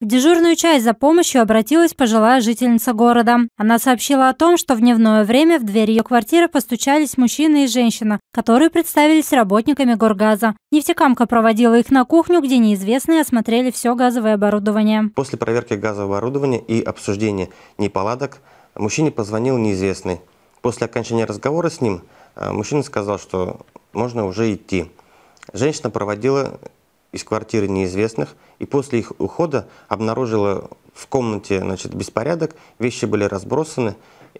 В дежурную часть за помощью обратилась пожилая жительница города. Она сообщила о том, что в дневное время в дверь ее квартиры постучались мужчина и женщина, которые представились работниками горгаза. Нефтекамка проводила их на кухню, где неизвестные осмотрели все газовое оборудование. После проверки газового оборудования и обсуждения неполадок мужчине позвонил неизвестный. После окончания разговора с ним э, мужчина сказал, что можно уже идти. Женщина проводила из квартиры неизвестных и после их ухода обнаружила в комнате значит, беспорядок, вещи были разбросаны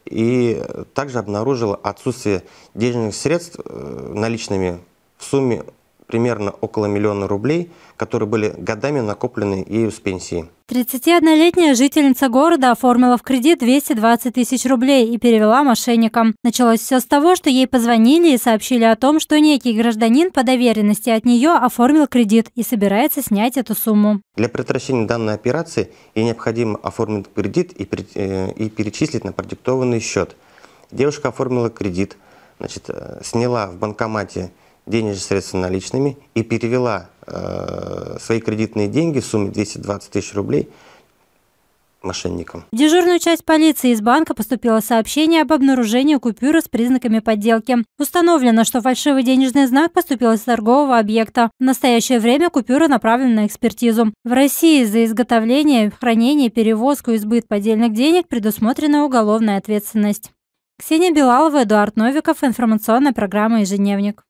и также обнаружила отсутствие денежных средств э, наличными в сумме примерно около миллиона рублей, которые были годами накоплены ею с пенсии. 31-летняя жительница города оформила в кредит 220 тысяч рублей и перевела мошенникам. Началось все с того, что ей позвонили и сообщили о том, что некий гражданин по доверенности от нее оформил кредит и собирается снять эту сумму. Для предотвращения данной операции ей необходимо оформить кредит и, э, перечислить на продиктованный счет. Девушка оформила кредит, значит, э, сняла в банкомате денежные средства наличными и перевела э, свои кредитные деньги в сумме 220 тысяч рублей мошенникам. В дежурную часть полиции из банка поступило сообщение об обнаружении купюры с признаками подделки. Установлено, что фальшивый денежный знак поступил из торгового объекта. В настоящее время купюра направлена на экспертизу. В России за изготовление, хранение, перевозку и сбыт поддельных денег предусмотрена уголовная ответственность. Ксения Белалова, Эдуард Новиков, информационная программа «Ежедневник».